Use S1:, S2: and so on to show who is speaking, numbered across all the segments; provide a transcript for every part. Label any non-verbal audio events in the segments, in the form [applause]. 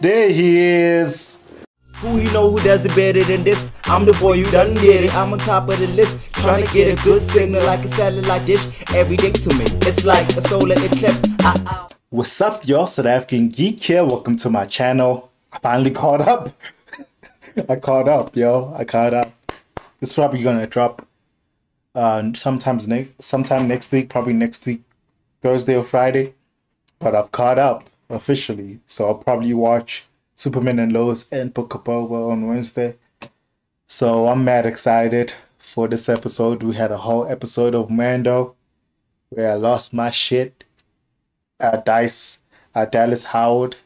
S1: There he is.
S2: Who you know who does it better than this? I'm the boy you done get it. I'm on top of the list, trying to get a good signal like a satellite dish. Every day to me, it's like a solar eclipse. I, I
S1: What's up, y'all? South African Geek here. Welcome to my channel. I finally caught up. [laughs] I caught up, yo. I caught up. It's probably gonna drop uh sometimes next sometime next week, probably next week, Thursday or Friday. But I've caught up officially. So I'll probably watch Superman and Lois and Book on Wednesday. So I'm mad excited for this episode. We had a whole episode of Mando where I lost my shit uh, Bryce, uh, Dallas Howard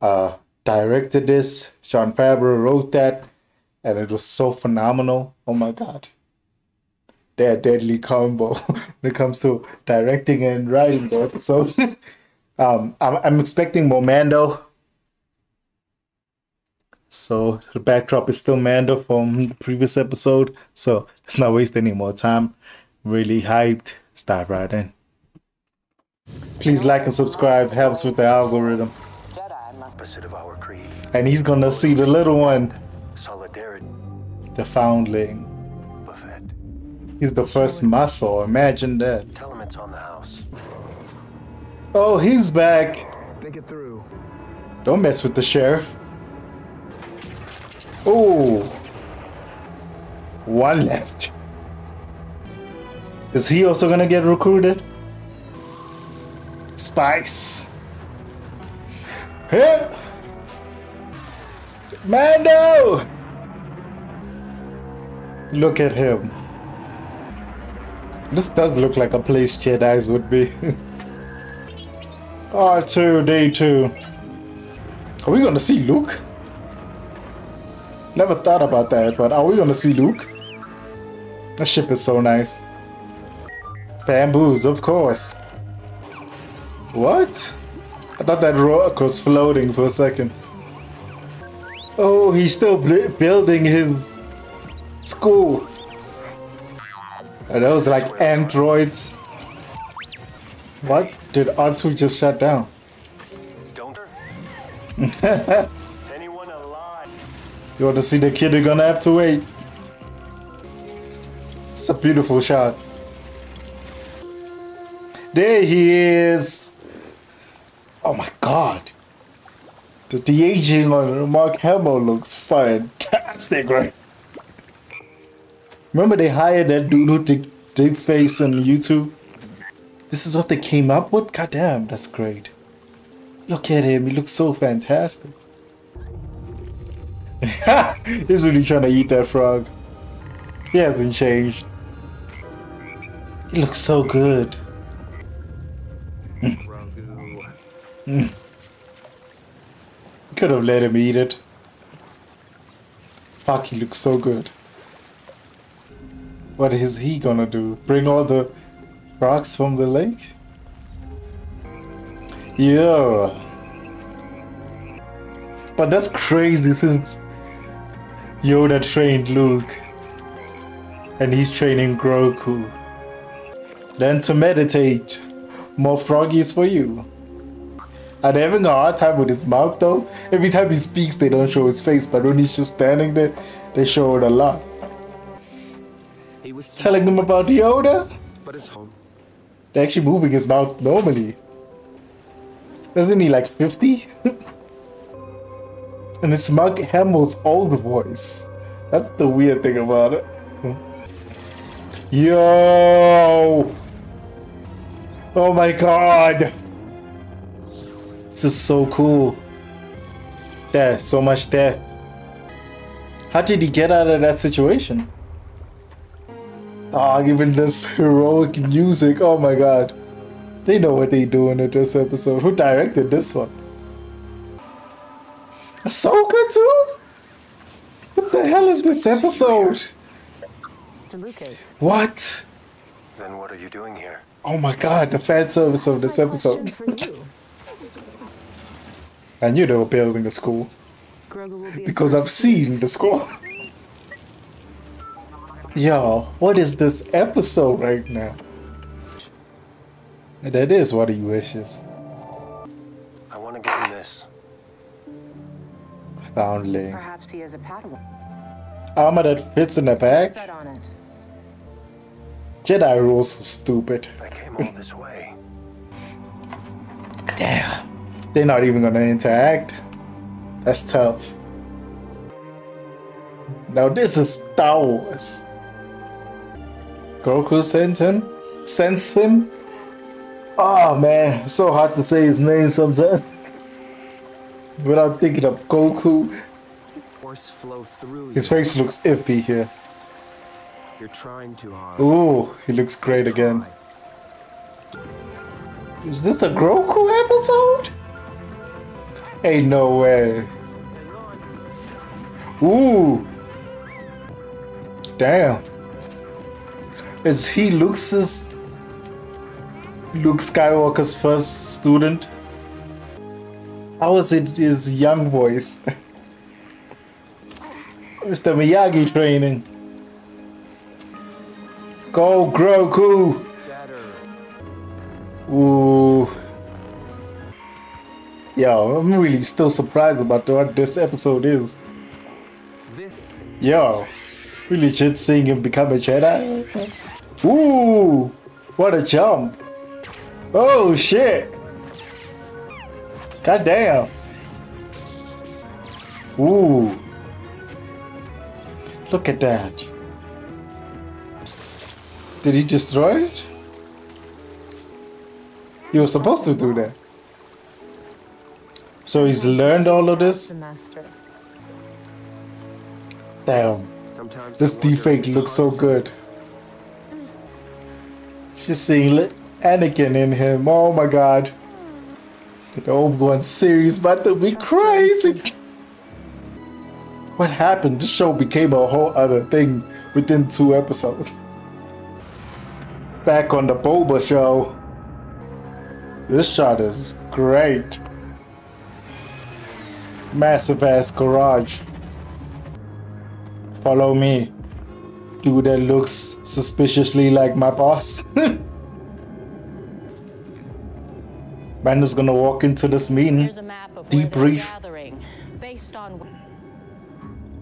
S1: uh, directed this. Jon Favreau wrote that, and it was so phenomenal. Oh my god, they're a deadly combo [laughs] when it comes to directing and writing the episode. [laughs] um, I'm, I'm expecting more Mando. So the backdrop is still Mando from the previous episode. So let's not waste any more time. Really hyped. Let's dive right in. Please like and subscribe. Helps with the algorithm.
S3: Jedi must
S4: opposite of our creed.
S1: And he's gonna see the little one,
S4: Solidarity.
S1: the foundling. He's the first muscle. Imagine that.
S4: Tell him it's on the house.
S1: Oh, he's back.
S5: Think it through.
S1: Don't mess with the sheriff. Oh. One left. Is he also gonna get recruited? Spice. Hey! Mando! Look at him. This does look like a place Jedi's would be. [laughs] R2D2. Are we gonna see Luke? Never thought about that, but are we gonna see Luke? The ship is so nice. Bamboos, of course. What? I thought that rock was floating for a second. Oh, he's still building his school. Are those like androids? What? Did R2 just shut down?
S4: Don't. [laughs] Anyone alive?
S1: You want to see the kid? You're gonna have to wait. It's a beautiful shot. There he is. Oh my god. The de-aging on Mark Hamill looks fantastic, right? Remember they hired that dude who did deepfake on YouTube? This is what they came up with? God damn, that's great. Look at him, he looks so fantastic. [laughs] He's really trying to eat that frog. He hasn't changed. He looks so good. [laughs] Could have let him eat it. Fuck, he looks so good. What is he gonna do? Bring all the rocks from the lake? Yeah. But that's crazy since Yoda trained Luke and he's training Grogu. Then to meditate, more froggies for you. Are they having a hard time with his mouth though? Every time he speaks, they don't show his face, but when he's just standing there, they show it a lot.
S5: He was
S1: Telling them about Yoda?
S5: but his home.
S1: They're actually moving his mouth normally. Isn't he like 50? [laughs] and it's Mark Hamill's old voice. That's the weird thing about it. [laughs] Yo! Oh my god! This is so cool. Death, so much death. How did he get out of that situation? Ah, even this heroic music. Oh my god. They know what they doing in this episode. Who directed this one? Ahsoka too? What the hell is this episode?
S3: to Lucas.
S1: What?
S4: Then what are you doing here?
S1: Oh my god, the fan service of this episode.
S3: For [laughs] you.
S1: I knew they were building a school
S3: Grogu will be a
S1: because I've seen the school. Yo, what is this episode right now? That is what he wishes.
S4: I want to give him this.
S1: Foundling.
S3: Perhaps he has a Padawan.
S1: Armor that fits in the bag?
S3: Set on it.
S1: Jedi rules are stupid.
S4: I came all this way.
S1: Damn. They're not even gonna interact. That's tough. Now this is Star Wars. Goku sent him? Sends him? Oh man, so hard to say his name sometimes. [laughs] Without thinking of Goku.
S5: Force flow through
S1: His face looks iffy here.
S5: You're trying too hard.
S1: Ooh, he looks great again. Is this a Goku episode? Ain't no way. Ooh. Damn. Is he Luke's Luke Skywalker's first student? How is it his young voice? [laughs] Mr. Miyagi training. Go Grogu! Ooh. Yo, I'm really still surprised about what this episode is. Yo, we legit seeing him become a Jedi. Ooh, what a jump! Oh shit! God damn! Ooh, look at that! Did he destroy it? He was supposed to do that. So he's learned all of this. Damn. This
S5: deepfake
S1: looks so good. She's seeing Anakin in him. Oh my god. The Obi-Wan series about to be crazy. What happened? This show became a whole other thing within two episodes. Back on the Boba show. This shot is great. Massive ass garage. Follow me. Dude that looks suspiciously like my boss. [laughs] Mando's gonna walk into this meeting.
S6: A map of
S1: Debrief.
S6: based on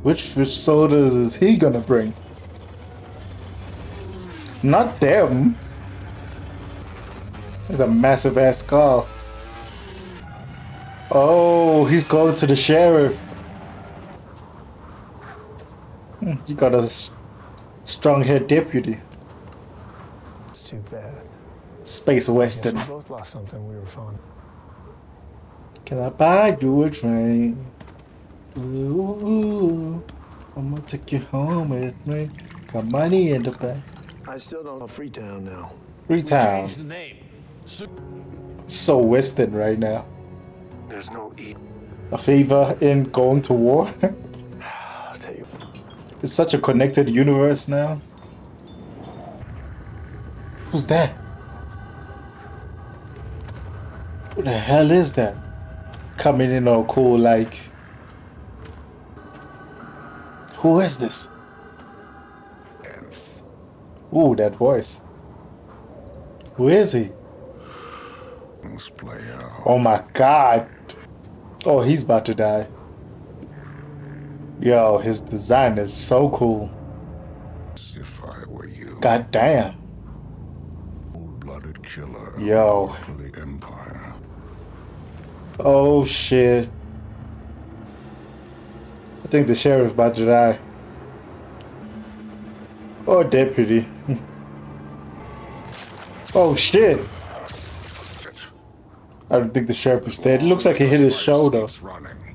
S1: Which which sodas is he gonna bring? Not them. There's a massive ass skull. Oh, he's going to the sheriff. Hmm, You got a s- strong head deputy.
S7: It's too bad.
S1: Space Western.
S7: we both lost something we were fond.
S1: Can I buy you a train? Ooh, I'm gonna take you home with me. Got money in the bank.
S7: I still don't know Freetown now.
S1: Freetown. So Western right now.
S4: There's no e-
S1: A favor in going to war. [laughs]
S7: I'll tell you.
S1: it's such a connected universe now. Who's that? Who the hell is that? Coming in all cool like. Who is this? Ooh, that voice. Who is he? Oh my god. Oh, he's about to die. Yo, his design is so cool.
S8: If I were you,
S1: God damn.
S8: blooded killer
S1: Yo.
S8: for the Empire.
S1: Oh shit. I think the sheriff about to die. Oh, deputy. [laughs] oh shit. I don't think the sheriff is dead. It looks like he hit his shoulder.
S8: Running.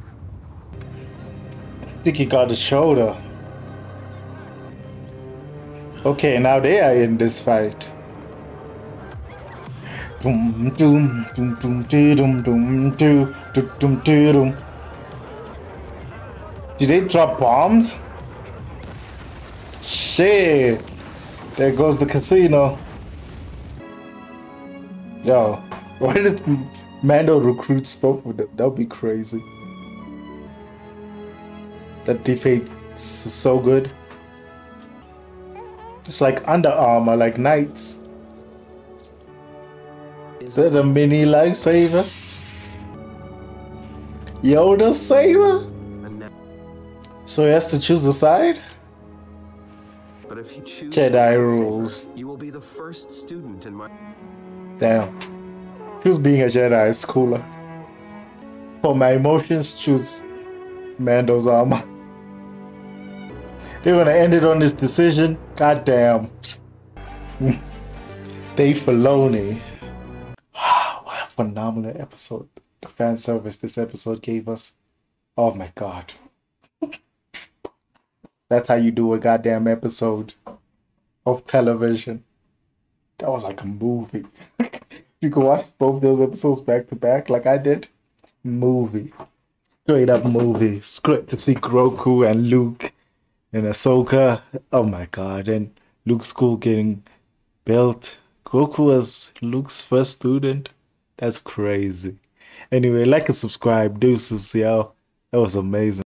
S1: Think he got his shoulder. Okay, now they are in this fight. Dum dum dum dum dee, dum dum doo, doo, dum dee. Did they drop bombs? Shit! There goes the casino. Yo, [laughs] what if Mando recruits both of them? That would be crazy. That deepfake is so good. It's like Under Armour, like Knights. Is that a mini lightsaber? Yoda saber? So he has to choose a side?
S5: but if
S1: Jedi rules.
S5: you will be the first student in my.
S1: Damn. Choose being a Jedi is cooler. For my emotions, choose Mando's armor. They're gonna end it on this decision. God damn. [laughs] Dave Filoni. [sighs] what a phenomenal episode. The fan service this episode gave us. Oh my god. [laughs] That's how you do a goddamn episode of television. That was like a movie. [laughs] you can watch both those episodes back to back like I did. Movie. Straight up movie. Great to see Grogu and Luke and Ahsoka. Oh my god. And Luke's school getting built. Goku was Luke's first student. That's crazy. Anyway, like and subscribe. Deuces, yo. That was amazing.